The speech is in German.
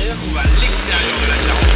deux links, qui Junge, trouvent à